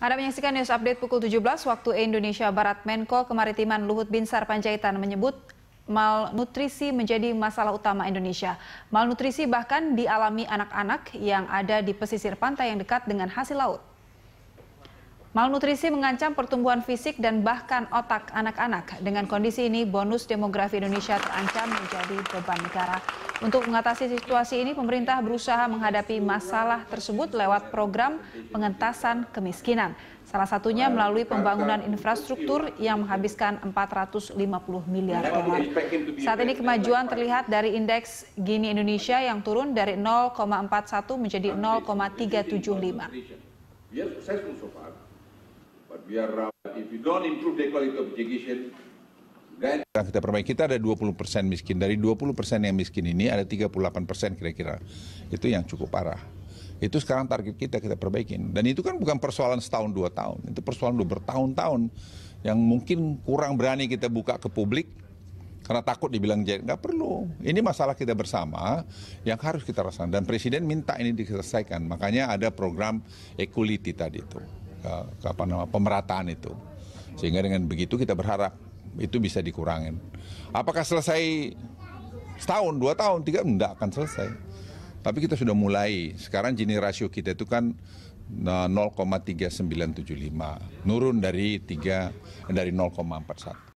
Anda menyaksikan news update pukul 17 waktu Indonesia Barat. Menko Kemaritiman Luhut Binsar Panjaitan menyebut malnutrisi menjadi masalah utama Indonesia. Malnutrisi bahkan dialami anak-anak yang ada di pesisir pantai yang dekat dengan hasil laut. Malnutrisi mengancam pertumbuhan fisik dan bahkan otak anak-anak. Dengan kondisi ini, bonus demografi Indonesia terancam menjadi beban negara. Untuk mengatasi situasi ini, pemerintah berusaha menghadapi masalah tersebut lewat program pengentasan kemiskinan. Salah satunya melalui pembangunan infrastruktur yang menghabiskan 450 miliar dolar. Saat ini kemajuan terlihat dari indeks Gini Indonesia yang turun dari 0,41 menjadi 0,375. Then... Kita perbaiki, kita ada 20 persen miskin. Dari 20 persen yang miskin ini ada 38 persen kira-kira. Itu yang cukup parah. Itu sekarang target kita, kita perbaikin. Dan itu kan bukan persoalan setahun dua tahun. Itu persoalan dua bertahun-tahun. Yang mungkin kurang berani kita buka ke publik. Karena takut dibilang jahit. Nggak perlu. Ini masalah kita bersama yang harus kita rasakan. Dan Presiden minta ini diselesaikan. Makanya ada program equality tadi itu ke, apa nama pemerataan itu. Sehingga dengan begitu kita berharap itu bisa dikurangin. Apakah selesai setahun, dua tahun, tiga enggak akan selesai. Tapi kita sudah mulai. Sekarang Gini rasio kita itu kan 0,3975, nurun dari 3 dari 0,41.